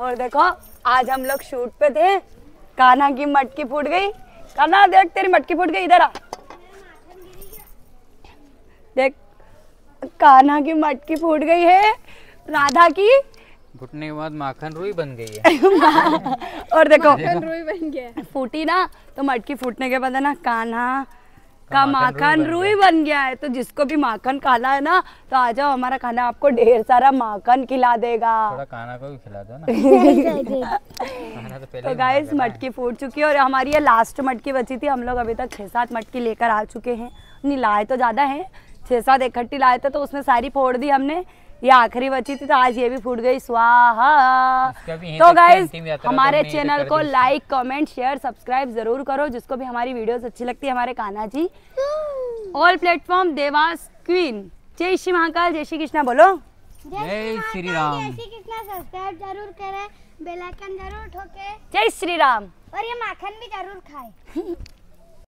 और देखो आज हम लोग शूट पे थे। कान्हा की मटकी फूट गई। कान्हा देख तेरी मटकी फूट गई इधर आ। देख कान्हा की मटकी फूट गई है राधा की। घुटने के बाद माखन रुई बन गई है। और देखो माखन रोई बन गया। फूटी ना तो मटकी फूटने के बाद है ना कान्हा का माखन रूई बन गया। है तो जिसको भी माखन खाना है ना तो आ जाओ हमारा खाना आपको ढेर सारा माखन खिला देगा। थोड़ा खाना को भी खिला दो ना। तो तो गाइस मटकी फूट चुकी है और हमारी ये लास्ट मटकी बची थी हम लोग अभी तक छह सात मटकी लेकर आ चुके हैं। नहीं लाए तो ज़्यादा है छह सात इकट्ठी लाए थे तो उसमें सारी फोड़ दी हमने। ये आखिरी बची थी तो आज ये भी फूट गई स्वाहा। तो यात्रा हमारे तो चैनल को लाइक कमेंट शेयर सब्सक्राइब ज़रूर करो जिसको भी हमारी वीडियोस अच्छी लगती है हमारे Kanha ji. All platform Dewas queen जय श्री महाकाल जय श्री कृष्णा बोलो। जय श्री राम जय श्री कितना सब्सक्राइब ज़रूर करें बेल आइकन ज़रूर ठोके जय श्री राम। और ये माखन भी ज़रूर खाए।